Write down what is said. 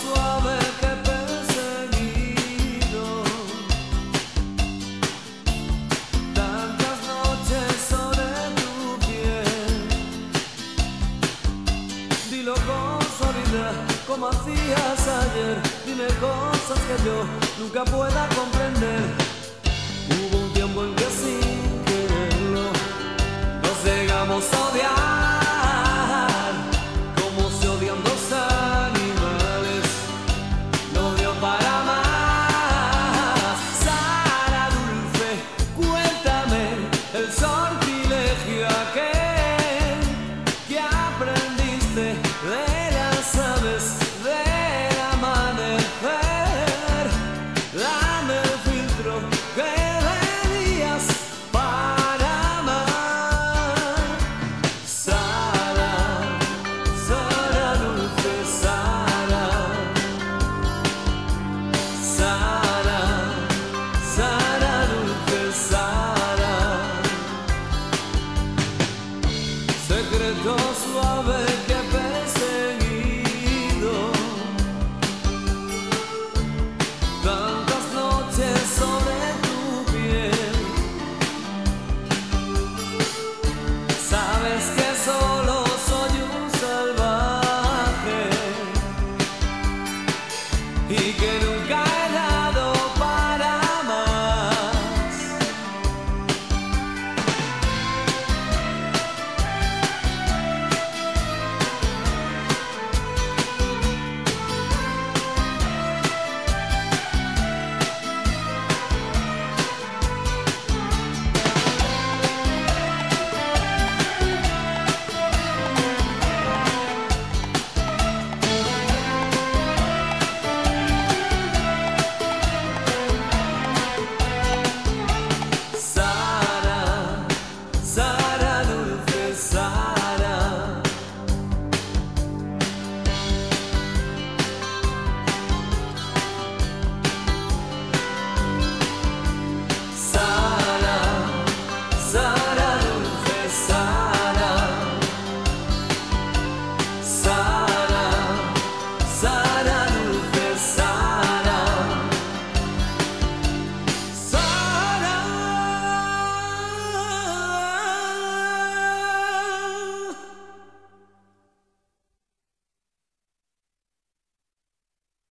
Suave que perseguido tantas noches sobre tu piel, dilo con suavidad como hacías ayer, dime cosas que yo nunca pueda comprender. Hubo un tiempo. de las aves del amanecer. Dame el filtro que venías para amar. Sara, Sara dulce, Sara. Sara, Sara dulce, Sara. Secreto suave que y que no